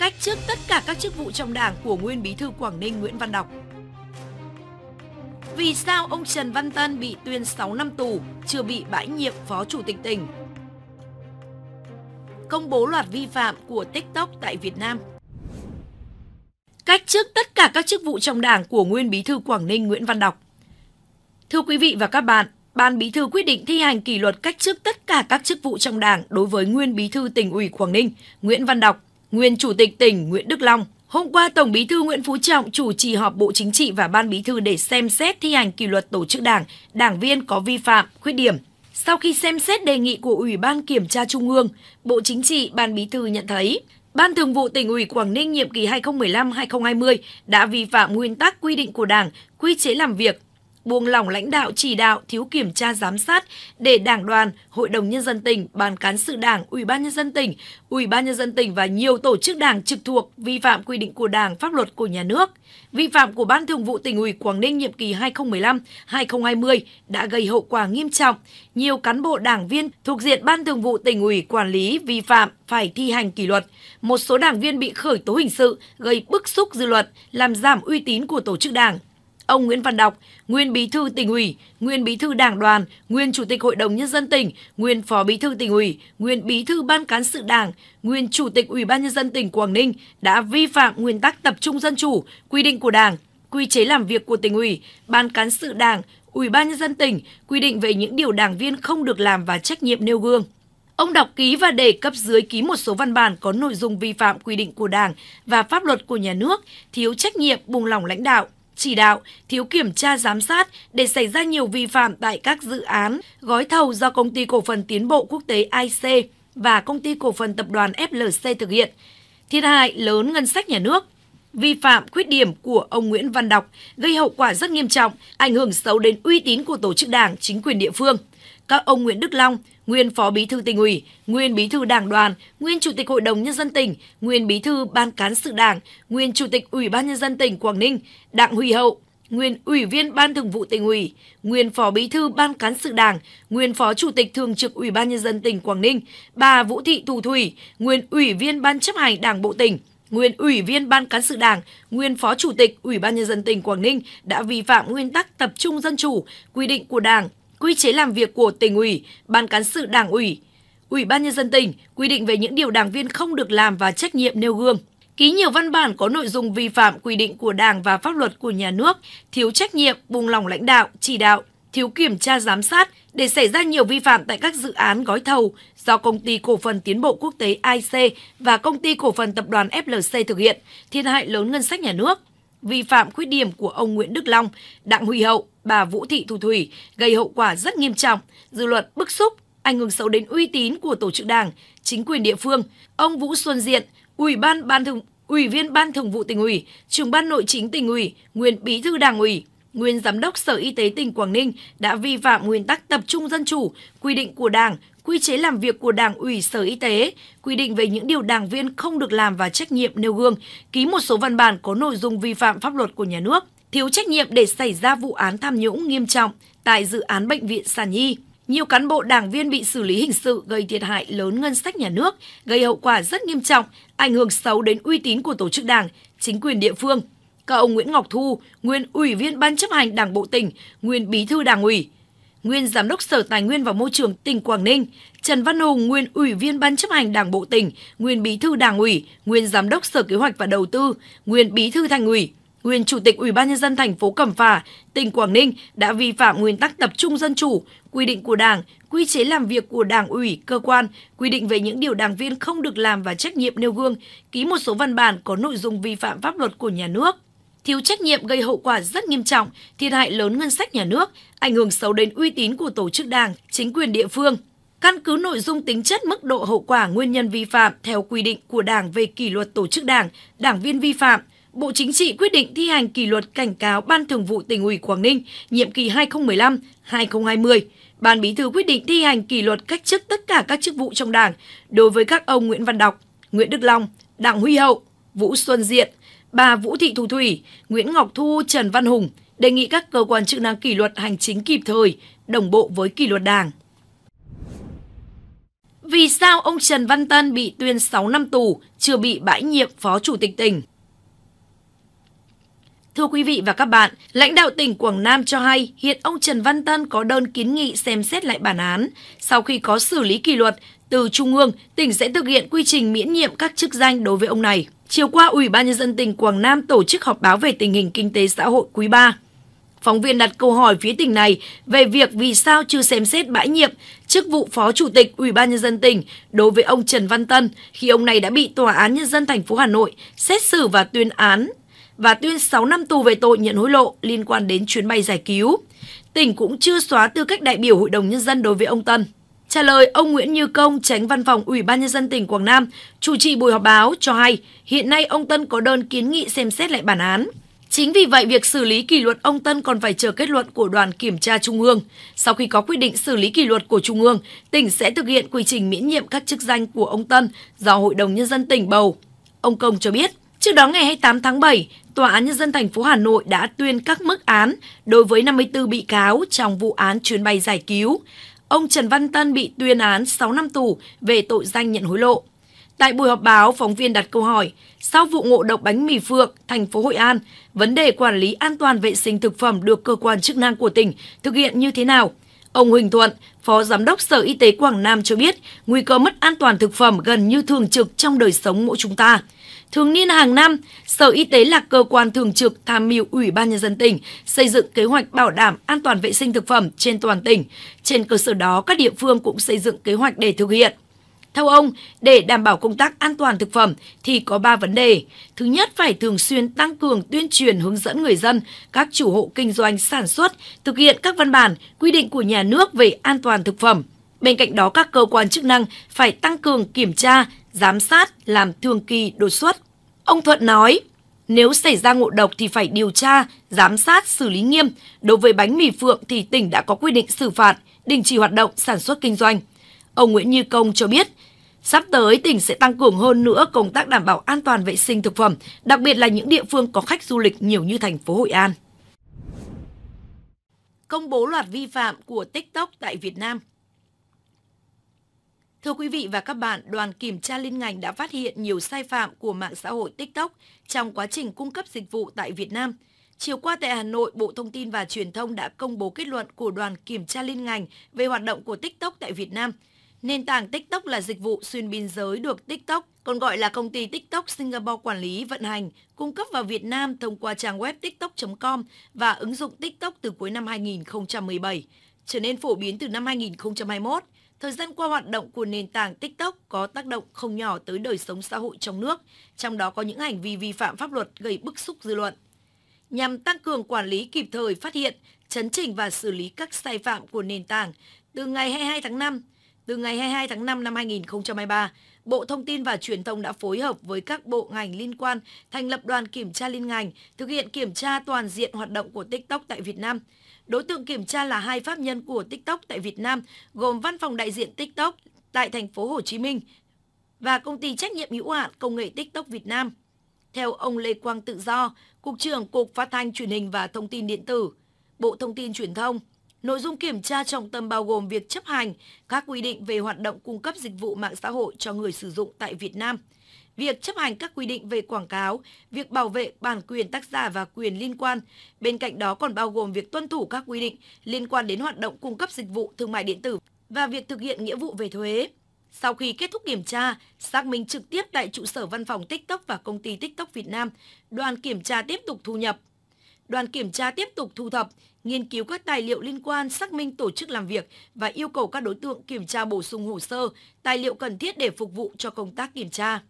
cách chức tất cả các chức vụ trong Đảng của nguyên Bí thư Quảng Ninh Nguyễn Văn Đọc. Vì sao ông Trần Văn Tân bị tuyên 6 năm tù, chưa bị bãi nhiệm Phó Chủ tịch tỉnh? Công bố loạt vi phạm của TikTok tại Việt Nam. Cách chức tất cả các chức vụ trong Đảng của nguyên Bí thư Quảng Ninh Nguyễn Văn Đọc. Thưa quý vị và các bạn, Ban Bí thư quyết định thi hành kỷ luật cách chức tất cả các chức vụ trong Đảng đối với nguyên Bí thư tỉnh ủy Quảng Ninh Nguyễn Văn Đọc, nguyên Chủ tịch tỉnh Nguyễn Đức Long. Hôm qua, Tổng Bí thư Nguyễn Phú Trọng chủ trì họp Bộ Chính trị và Ban Bí thư để xem xét thi hành kỷ luật tổ chức Đảng, đảng viên có vi phạm, khuyết điểm. Sau khi xem xét đề nghị của Ủy ban Kiểm tra Trung ương, Bộ Chính trị, Ban Bí thư nhận thấy Ban Thường vụ tỉnh ủy Quảng Ninh nhiệm kỳ 2015-2020 đã vi phạm nguyên tắc quy định của Đảng, quy chế làm việc, buông lỏng lãnh đạo chỉ đạo, thiếu kiểm tra giám sát để Đảng đoàn, Hội đồng nhân dân tỉnh, Ban cán sự Đảng, Ủy ban nhân dân tỉnh, Ủy ban nhân dân tỉnh và nhiều tổ chức Đảng trực thuộc vi phạm quy định của Đảng, pháp luật của nhà nước. Vi phạm của Ban Thường vụ tỉnh ủy Quảng Ninh nhiệm kỳ 2015-2020 đã gây hậu quả nghiêm trọng. Nhiều cán bộ đảng viên thuộc diện Ban Thường vụ tỉnh ủy quản lý vi phạm phải thi hành kỷ luật. Một số đảng viên bị khởi tố hình sự gây bức xúc dư luận, làm giảm uy tín của tổ chức đảng ông Nguyễn Văn Đọc, nguyên bí thư tỉnh ủy, nguyên bí thư đảng đoàn, nguyên chủ tịch hội đồng nhân dân tỉnh, nguyên phó bí thư tỉnh ủy, nguyên bí thư ban cán sự đảng, nguyên chủ tịch ủy ban nhân dân tỉnh Quảng Ninh đã vi phạm nguyên tắc tập trung dân chủ, quy định của Đảng, quy chế làm việc của tỉnh ủy, ban cán sự đảng, ủy ban nhân dân tỉnh, quy định về những điều đảng viên không được làm và trách nhiệm nêu gương. Ông đọc ký và để cấp dưới ký một số văn bản có nội dung vi phạm quy định của Đảng và pháp luật của nhà nước, thiếu trách nhiệm, buông lỏng lãnh đạo, chỉ đạo, thiếu kiểm tra giám sát để xảy ra nhiều vi phạm tại các dự án, gói thầu do Công ty Cổ phần Tiến bộ Quốc tế IC và Công ty Cổ phần Tập đoàn FLC thực hiện. Thiệt hại lớn ngân sách nhà nước vi phạm khuyết điểm của ông Nguyễn Văn Đọc gây hậu quả rất nghiêm trọng, ảnh hưởng xấu đến uy tín của tổ chức đảng, chính quyền địa phương. Các ông Nguyễn Đức Long, nguyên Phó Bí thư tỉnh ủy, nguyên Bí thư Đảng đoàn, nguyên Chủ tịch Hội đồng nhân dân tỉnh, nguyên Bí thư Ban cán sự Đảng, nguyên Chủ tịch Ủy ban nhân dân tỉnh Quảng Ninh, Đặng Huy Hậu, nguyên Ủy viên Ban Thường vụ tỉnh ủy, nguyên Phó Bí thư Ban cán sự Đảng, nguyên Phó Chủ tịch Thường trực Ủy ban nhân dân tỉnh Quảng Ninh, bà Vũ Thị Thù Thủy, nguyên Ủy viên Ban chấp hành Đảng bộ tỉnh, nguyên Ủy viên Ban cán sự Đảng, nguyên Phó Chủ tịch Ủy ban nhân dân tỉnh Quảng Ninh đã vi phạm nguyên tắc tập trung dân chủ, quy định của Đảng, quy chế làm việc của tỉnh ủy, ban cán sự đảng ủy, ủy ban nhân dân tỉnh quy định về những điều đảng viên không được làm và trách nhiệm nêu gương. Ký nhiều văn bản có nội dung vi phạm quy định của Đảng và pháp luật của nhà nước, thiếu trách nhiệm, buông lỏng lãnh đạo, chỉ đạo, thiếu kiểm tra giám sát để xảy ra nhiều vi phạm tại các dự án gói thầu do công ty cổ phần tiến bộ quốc tế IC và công ty cổ phần tập đoàn FLC thực hiện, thiệt hại lớn ngân sách nhà nước vi phạm khuyết điểm của ông Nguyễn Đức Long, Đặng Huy Hậu, bà Vũ Thị Thu Thủy gây hậu quả rất nghiêm trọng, dư luận bức xúc, ảnh hưởng xấu đến uy tín của tổ chức đảng, chính quyền địa phương. Ông Vũ Xuân Diện, Ủy ban Ban thường Ủy viên Ban Thường vụ tỉnh ủy, trưởng ban nội chính tỉnh ủy, nguyên bí thư đảng ủy, nguyên giám đốc Sở Y tế tỉnh Quảng Ninh đã vi phạm nguyên tắc tập trung dân chủ, quy định của Đảng, quy chế làm việc của Đảng ủy Sở Y tế, quy định về những điều đảng viên không được làm và trách nhiệm nêu gương, ký một số văn bản có nội dung vi phạm pháp luật của nhà nước, thiếu trách nhiệm để xảy ra vụ án tham nhũng nghiêm trọng tại dự án bệnh viện Sản Nhi. Nhiều cán bộ đảng viên bị xử lý hình sự gây thiệt hại lớn ngân sách nhà nước, gây hậu quả rất nghiêm trọng, ảnh hưởng xấu đến uy tín của tổ chức đảng, chính quyền địa phương. Các ông Nguyễn Ngọc Thu, nguyên ủy viên ban chấp hành Đảng bộ tỉnh, nguyên bí thư Đảng ủy, nguyên giám đốc Sở Tài nguyên và Môi trường tỉnh Quảng Ninh, Trần Văn Hùng, nguyên ủy viên ban chấp hành Đảng bộ tỉnh, nguyên bí thư Đảng ủy, nguyên giám đốc Sở Kế hoạch và Đầu tư, nguyên bí thư Thành ủy, nguyên chủ tịch Ủy ban nhân dân thành phố Cẩm Phả, tỉnh Quảng Ninh đã vi phạm nguyên tắc tập trung dân chủ, quy định của Đảng, quy chế làm việc của Đảng ủy, cơ quan, quy định về những điều đảng viên không được làm và trách nhiệm nêu gương, ký một số văn bản có nội dung vi phạm pháp luật của nhà nước thiếu trách nhiệm gây hậu quả rất nghiêm trọng, thiệt hại lớn ngân sách nhà nước, ảnh hưởng xấu đến uy tín của tổ chức đảng, chính quyền địa phương. Căn cứ nội dung tính chất mức độ hậu quả nguyên nhân vi phạm theo quy định của Đảng về kỷ luật tổ chức đảng, đảng viên vi phạm, Bộ Chính trị quyết định thi hành kỷ luật cảnh cáo Ban Thường vụ tỉnh ủy Quảng Ninh nhiệm kỳ 2015-2020. Ban Bí thư quyết định thi hành kỷ luật cách chức tất cả các chức vụ trong Đảng đối với các ông Nguyễn Văn Đọc, Nguyễn Đức Long, Đặng Huy Hậu, Vũ Xuân Diện, bà Vũ Thị Thu Thủy, Nguyễn Ngọc Thu, Trần Văn Hùng đề nghị các cơ quan chức năng kỷ luật hành chính kịp thời, đồng bộ với kỷ luật Đảng. Vì sao ông Trần Văn Tân bị tuyên 6 năm tù, chưa bị bãi nhiệm Phó Chủ tịch tỉnh? Thưa quý vị và các bạn, lãnh đạo tỉnh Quảng Nam cho hay hiện ông Trần Văn Tân có đơn kiến nghị xem xét lại bản án. Sau khi có xử lý kỷ luật từ Trung ương, tỉnh sẽ thực hiện quy trình miễn nhiệm các chức danh đối với ông này. Chiều qua, Ủy ban Nhân dân tỉnh Quảng Nam tổ chức họp báo về tình hình kinh tế xã hội quý 3. Phóng viên đặt câu hỏi phía tỉnh này về việc vì sao chưa xem xét bãi nhiệm chức vụ Phó Chủ tịch Ủy ban nhân dân tỉnh đối với ông Trần Văn Tân khi ông này đã bị Tòa án nhân dân thành phố Hà Nội xét xử và tuyên án và tuyên 6 năm tù về tội nhận hối lộ liên quan đến chuyến bay giải cứu. Tỉnh cũng chưa xóa tư cách đại biểu Hội đồng nhân dân đối với ông Tân. Trả lời ông Nguyễn Như Công, tránh văn phòng Ủy ban nhân dân tỉnh Quảng Nam, chủ trì buổi họp báo cho hay, hiện nay ông Tân có đơn kiến nghị xem xét lại bản án. Chính vì vậy, việc xử lý kỷ luật ông Tân còn phải chờ kết luận của đoàn kiểm tra Trung ương. Sau khi có quyết định xử lý kỷ luật của Trung ương, tỉnh sẽ thực hiện quy trình miễn nhiệm các chức danh của ông Tân do Hội đồng Nhân dân tỉnh bầu. Ông Công cho biết, trước đó ngày 28 tháng 7, Tòa án Nhân dân thành phố Hà Nội đã tuyên các mức án đối với 54 bị cáo trong vụ án chuyến bay giải cứu. Ông Trần Văn Tân bị tuyên án 6 năm tù về tội danh nhận hối lộ. Tại buổi họp báo, phóng viên đặt câu hỏi, sau vụ ngộ độc bánh mì Phượng, thành phố Hội An, vấn đề quản lý an toàn vệ sinh thực phẩm được cơ quan chức năng của tỉnh thực hiện như thế nào? Ông Huỳnh Thuận, Phó Giám đốc Sở Y tế Quảng Nam cho biết, nguy cơ mất an toàn thực phẩm gần như thường trực trong đời sống mỗi chúng ta. Thường niên hàng năm, Sở Y tế là cơ quan thường trực tham mưu Ủy ban Nhân dân tỉnh xây dựng kế hoạch bảo đảm an toàn vệ sinh thực phẩm trên toàn tỉnh. Trên cơ sở đó, các địa phương cũng xây dựng kế hoạch để thực hiện. Theo ông, để đảm bảo công tác an toàn thực phẩm thì có 3 vấn đề. Thứ nhất, phải thường xuyên tăng cường tuyên truyền hướng dẫn người dân, các chủ hộ kinh doanh sản xuất, thực hiện các văn bản, quy định của nhà nước về an toàn thực phẩm. Bên cạnh đó, các cơ quan chức năng phải tăng cường kiểm tra, giám sát, làm thường kỳ đột xuất. Ông Thuận nói, nếu xảy ra ngộ độc thì phải điều tra, giám sát, xử lý nghiêm. Đối với bánh mì phượng thì tỉnh đã có quy định xử phạt, đình chỉ hoạt động sản xuất kinh doanh. Ông Nguyễn Như Công cho biết, sắp tới tỉnh sẽ tăng cường hơn nữa công tác đảm bảo an toàn vệ sinh thực phẩm, đặc biệt là những địa phương có khách du lịch nhiều như thành phố Hội An. Công bố loạt vi phạm của TikTok tại Việt Nam Thưa quý vị và các bạn, đoàn kiểm tra liên ngành đã phát hiện nhiều sai phạm của mạng xã hội TikTok trong quá trình cung cấp dịch vụ tại Việt Nam. Chiều qua tại Hà Nội, Bộ Thông tin và Truyền thông đã công bố kết luận của đoàn kiểm tra liên ngành về hoạt động của TikTok tại Việt Nam. Nền tảng TikTok là dịch vụ xuyên biên giới được TikTok, còn gọi là công ty TikTok Singapore quản lý vận hành, cung cấp vào Việt Nam thông qua trang web tiktok.com và ứng dụng TikTok từ cuối năm 2017, trở nên phổ biến từ năm 2021. Thời gian qua hoạt động của nền tảng TikTok có tác động không nhỏ tới đời sống xã hội trong nước, trong đó có những hành vi vi phạm pháp luật gây bức xúc dư luận. Nhằm tăng cường quản lý kịp thời phát hiện, chấn chỉnh và xử lý các sai phạm của nền tảng, từ ngày 22 tháng 5, từ ngày 22 tháng 5 năm 2023, Bộ Thông tin và Truyền thông đã phối hợp với các bộ ngành liên quan thành lập đoàn kiểm tra liên ngành, thực hiện kiểm tra toàn diện hoạt động của TikTok tại Việt Nam – Đối tượng kiểm tra là hai pháp nhân của TikTok tại Việt Nam, gồm Văn phòng đại diện TikTok tại thành phố Hồ Chí Minh và công ty trách nhiệm hữu hạn công nghệ TikTok Việt Nam. Theo ông Lê Quang Tự Do, Cục trưởng Cục Phát thanh Truyền hình và Thông tin Điện tử, Bộ Thông tin Truyền thông, nội dung kiểm tra trọng tâm bao gồm việc chấp hành các quy định về hoạt động cung cấp dịch vụ mạng xã hội cho người sử dụng tại Việt Nam – việc chấp hành các quy định về quảng cáo, việc bảo vệ bản quyền tác giả và quyền liên quan. Bên cạnh đó còn bao gồm việc tuân thủ các quy định liên quan đến hoạt động cung cấp dịch vụ thương mại điện tử và việc thực hiện nghĩa vụ về thuế. Sau khi kết thúc kiểm tra, xác minh trực tiếp tại trụ sở văn phòng TikTok và công ty TikTok Việt Nam, đoàn kiểm tra tiếp tục thu nhập. Đoàn kiểm tra tiếp tục thu thập, nghiên cứu các tài liệu liên quan, xác minh tổ chức làm việc và yêu cầu các đối tượng kiểm tra bổ sung hồ sơ, tài liệu cần thiết để phục vụ cho công tác kiểm tra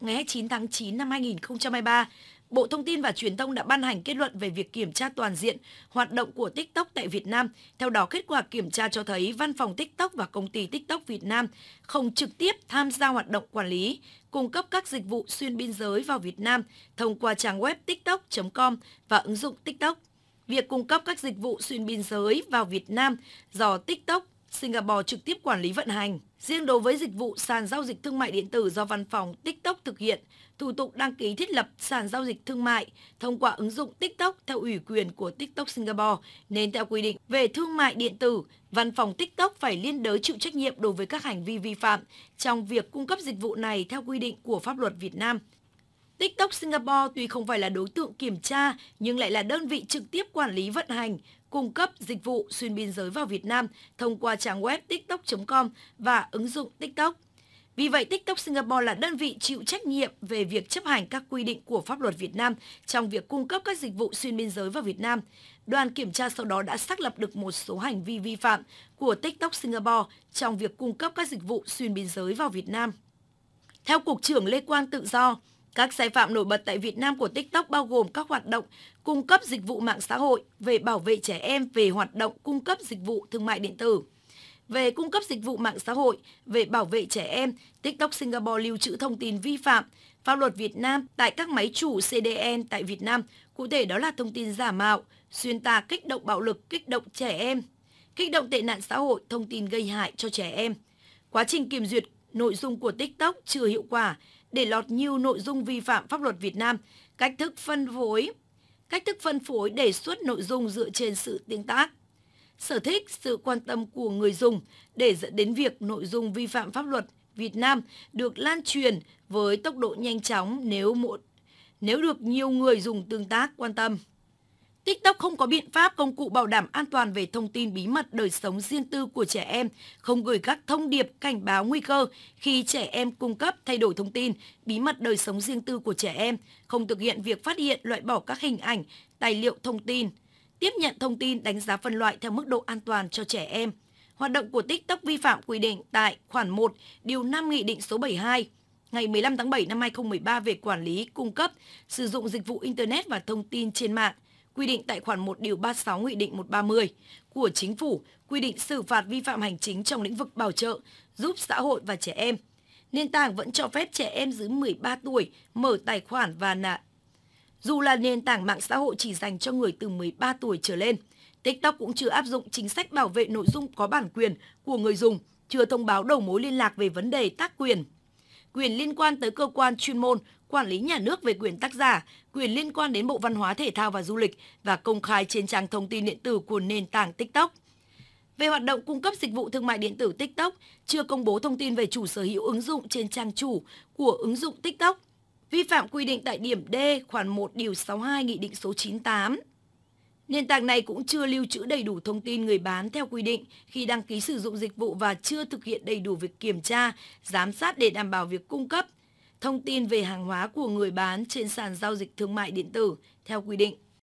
ngày 29 tháng 9 năm 2023, Bộ Thông tin và Truyền thông đã ban hành kết luận về việc kiểm tra toàn diện hoạt động của TikTok tại Việt Nam. Theo đó, kết quả kiểm tra cho thấy văn phòng TikTok và công ty TikTok Việt Nam không trực tiếp tham gia hoạt động quản lý, cung cấp các dịch vụ xuyên biên giới vào Việt Nam thông qua trang web tiktok.com và ứng dụng TikTok. Việc cung cấp các dịch vụ xuyên biên giới vào Việt Nam do TikTok Singapore trực tiếp quản lý vận hành. Riêng đối với dịch vụ sàn giao dịch thương mại điện tử do văn phòng TikTok thực hiện, thủ tục đăng ký thiết lập sàn giao dịch thương mại thông qua ứng dụng TikTok theo ủy quyền của TikTok Singapore, nên theo quy định về thương mại điện tử, văn phòng TikTok phải liên đới chịu trách nhiệm đối với các hành vi vi phạm trong việc cung cấp dịch vụ này theo quy định của pháp luật Việt Nam. TikTok Singapore tuy không phải là đối tượng kiểm tra nhưng lại là đơn vị trực tiếp quản lý vận hành, cung cấp dịch vụ xuyên biên giới vào Việt Nam thông qua trang web tiktok.com và ứng dụng TikTok. Vì vậy, TikTok Singapore là đơn vị chịu trách nhiệm về việc chấp hành các quy định của pháp luật Việt Nam trong việc cung cấp các dịch vụ xuyên biên giới vào Việt Nam. Đoàn kiểm tra sau đó đã xác lập được một số hành vi vi phạm của TikTok Singapore trong việc cung cấp các dịch vụ xuyên biên giới vào Việt Nam. Theo Cục trưởng Lê Quang Tự Do, các sai phạm nổi bật tại Việt Nam của TikTok bao gồm các hoạt động cung cấp dịch vụ mạng xã hội, về bảo vệ trẻ em, về hoạt động cung cấp dịch vụ thương mại điện tử. Về cung cấp dịch vụ mạng xã hội, về bảo vệ trẻ em, TikTok Singapore lưu trữ thông tin vi phạm pháp luật Việt Nam tại các máy chủ CDN tại Việt Nam, cụ thể đó là thông tin giả mạo, xuyên tạc kích động bạo lực, kích động trẻ em, kích động tệ nạn xã hội, thông tin gây hại cho trẻ em. Quá trình kiểm duyệt nội dung của TikTok chưa hiệu quả, để lọt nhiều nội dung vi phạm pháp luật Việt Nam, cách thức phân phối, cách thức phân phối đề xuất nội dung dựa trên sự tương tác, sở thích, sự quan tâm của người dùng để dẫn đến việc nội dung vi phạm pháp luật Việt Nam được lan truyền với tốc độ nhanh chóng nếu một nếu được nhiều người dùng tương tác quan tâm. TikTok không có biện pháp công cụ bảo đảm an toàn về thông tin bí mật đời sống riêng tư của trẻ em, không gửi các thông điệp cảnh báo nguy cơ khi trẻ em cung cấp thay đổi thông tin bí mật đời sống riêng tư của trẻ em, không thực hiện việc phát hiện loại bỏ các hình ảnh, tài liệu thông tin, tiếp nhận thông tin đánh giá phân loại theo mức độ an toàn cho trẻ em. Hoạt động của TikTok vi phạm quy định tại khoản 1, điều 5 Nghị định số 72 ngày 15 tháng 7 năm 2013 về quản lý, cung cấp, sử dụng dịch vụ Internet và thông tin trên mạng – quy định tại khoản 1 điều 36 Nghị định 130 của Chính phủ quy định xử phạt vi phạm hành chính trong lĩnh vực bảo trợ, giúp xã hội và trẻ em. Nền tảng vẫn cho phép trẻ em dưới 13 tuổi mở tài khoản và nạ. Dù là nền tảng mạng xã hội chỉ dành cho người từ 13 tuổi trở lên, TikTok cũng chưa áp dụng chính sách bảo vệ nội dung có bản quyền của người dùng, chưa thông báo đầu mối liên lạc về vấn đề tác quyền. Quyền liên quan tới cơ quan chuyên môn quản lý nhà nước về quyền tác giả, quyền liên quan đến Bộ Văn hóa Thể thao và Du lịch và công khai trên trang thông tin điện tử của nền tảng TikTok. Về hoạt động cung cấp dịch vụ thương mại điện tử TikTok, chưa công bố thông tin về chủ sở hữu ứng dụng trên trang chủ của ứng dụng TikTok. Vi phạm quy định tại điểm D khoản 1 điều 62 Nghị định số 98. Nền tảng này cũng chưa lưu trữ đầy đủ thông tin người bán theo quy định khi đăng ký sử dụng dịch vụ và chưa thực hiện đầy đủ việc kiểm tra, giám sát để đảm bảo việc cung cấp, thông tin về hàng hóa của người bán trên sàn giao dịch thương mại điện tử theo quy định.